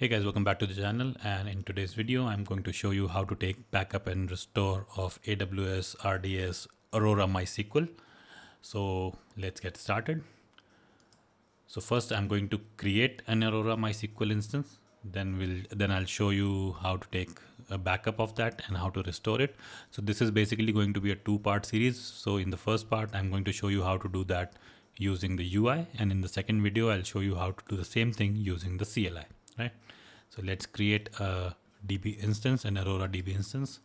Hey guys, welcome back to the channel and in today's video I'm going to show you how to take backup and restore of AWS RDS Aurora MySQL. So let's get started. So first I'm going to create an Aurora MySQL instance. Then we'll then I'll show you how to take a backup of that and how to restore it. So this is basically going to be a two-part series. So in the first part I'm going to show you how to do that using the UI and in the second video I'll show you how to do the same thing using the CLI right? So let's create a DB instance, an Aurora DB instance.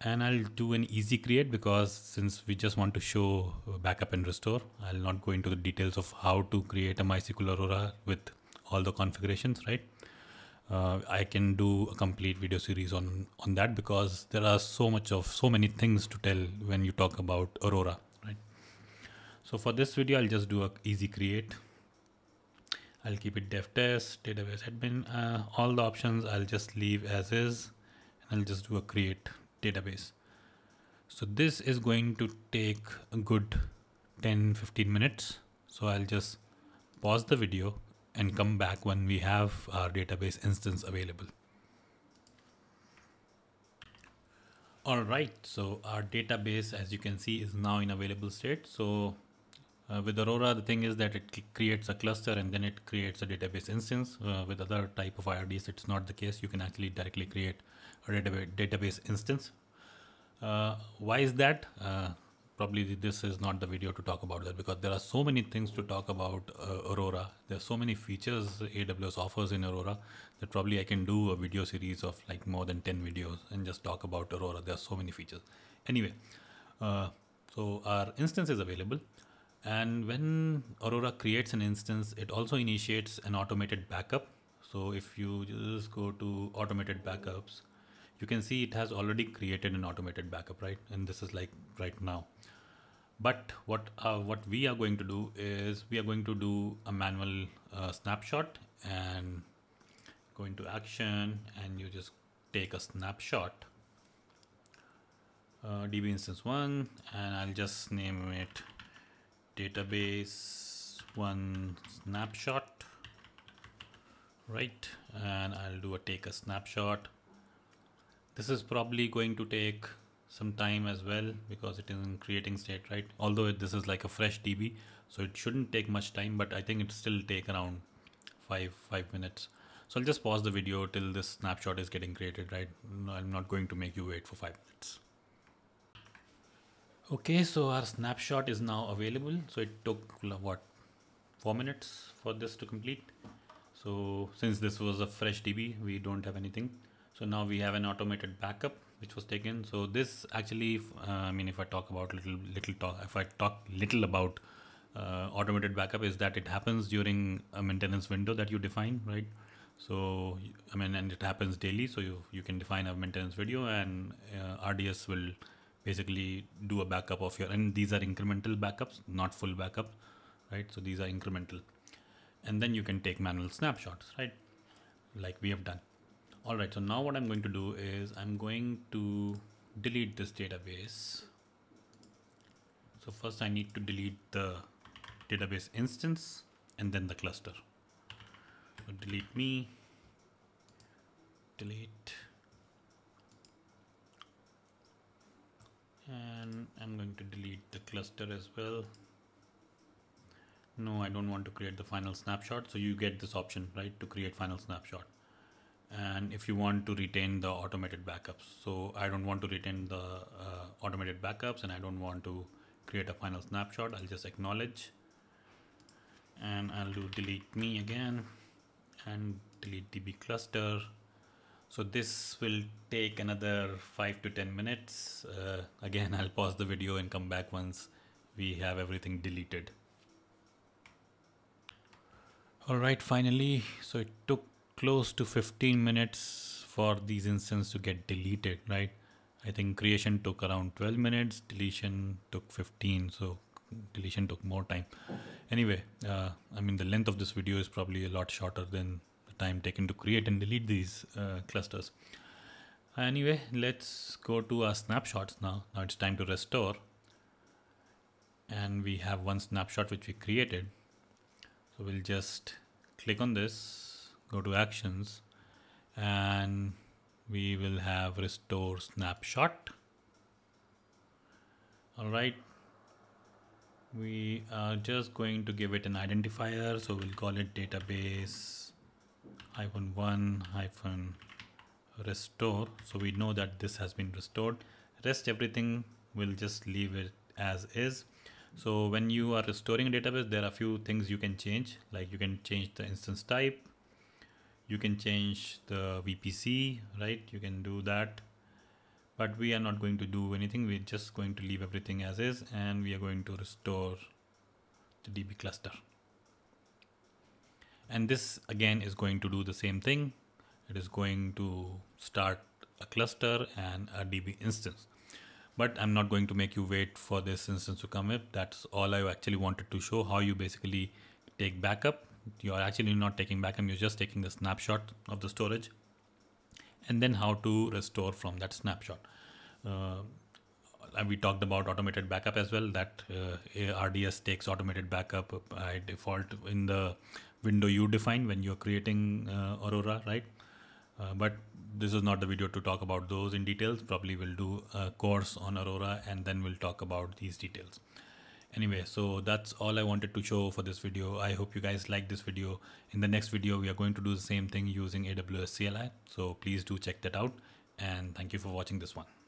And I'll do an easy create because since we just want to show backup and restore, I'll not go into the details of how to create a MySQL Aurora with all the configurations, right? Uh, I can do a complete video series on on that because there are so much of so many things to tell when you talk about Aurora, right? So for this video, I'll just do a easy create I'll keep it dev test, database admin, uh, all the options I'll just leave as is and I'll just do a create database. So this is going to take a good 10 15 minutes. So I'll just pause the video and come back when we have our database instance available. All right, so our database, as you can see, is now in available state. So uh, with Aurora, the thing is that it creates a cluster and then it creates a database instance. Uh, with other type of IRDs, it's not the case. You can actually directly create a database instance. Uh, why is that? Uh, probably this is not the video to talk about that because there are so many things to talk about uh, Aurora. There are so many features AWS offers in Aurora that probably I can do a video series of like more than 10 videos and just talk about Aurora. There are so many features. Anyway, uh, so our instance is available and when Aurora creates an instance, it also initiates an automated backup. So if you just go to automated backups, you can see it has already created an automated backup, right? And this is like right now. But what uh, what we are going to do is we are going to do a manual uh, snapshot and go into action and you just take a snapshot uh, DB instance one and I'll just name it database one snapshot right? And I'll do a take a snapshot. This is probably going to take some time as well because it is in creating state right? Although this is like a fresh DB so it shouldn't take much time but I think it still take around five five minutes. So I'll just pause the video till this snapshot is getting created right? I'm not going to make you wait for five minutes Okay, so our snapshot is now available. So it took what four minutes for this to complete. So since this was a fresh DB, we don't have anything. So now we have an automated backup which was taken. So this actually, uh, I mean, if I talk about little little talk, if I talk little about uh, automated backup, is that it happens during a maintenance window that you define, right? So I mean, and it happens daily. So you you can define a maintenance video, and uh, RDS will basically do a backup of your and these are incremental backups not full backup right? So these are incremental. And then you can take manual snapshots right? Like we have done. All right so now what i'm going to do is i'm going to delete this database. So first i need to delete the database instance and then the cluster. So delete me delete and I'm going to delete the cluster as well. No I don't want to create the final snapshot. So you get this option right to create final snapshot. And if you want to retain the automated backups. So I don't want to retain the uh, automated backups and I don't want to create a final snapshot. I'll just acknowledge. And I'll do delete me again and delete db cluster so this will take another five to 10 minutes. Uh, again, I'll pause the video and come back once we have everything deleted. All right, finally, so it took close to 15 minutes for these instances to get deleted, right? I think creation took around 12 minutes, deletion took 15, so deletion took more time. Anyway, uh, I mean, the length of this video is probably a lot shorter than time taken to create and delete these uh, clusters. Anyway, let's go to our snapshots now. Now it's time to restore. And we have one snapshot which we created. So we'll just click on this, go to actions, and we will have restore snapshot. All right. We are just going to give it an identifier. So we'll call it database hyphen one hyphen restore. So we know that this has been restored. Rest everything we'll just leave it as is. So when you are restoring a database, there are a few things you can change. Like you can change the instance type, you can change the VPC, right? You can do that, but we are not going to do anything. We're just going to leave everything as is, and we are going to restore the DB cluster. And this again is going to do the same thing. It is going to start a cluster and a DB instance. But I'm not going to make you wait for this instance to come up. That's all I actually wanted to show how you basically take backup you're actually not taking backup you're just taking the snapshot of the storage and then how to restore from that snapshot uh, we talked about automated backup as well that uh, rds takes automated backup by default in the window you define when you're creating uh, aurora right? Uh, but this is not the video to talk about those in details. Probably we'll do a course on aurora and then we'll talk about these details. Anyway so that's all i wanted to show for this video. I hope you guys like this video. In the next video we are going to do the same thing using aws cli so please do check that out and thank you for watching this one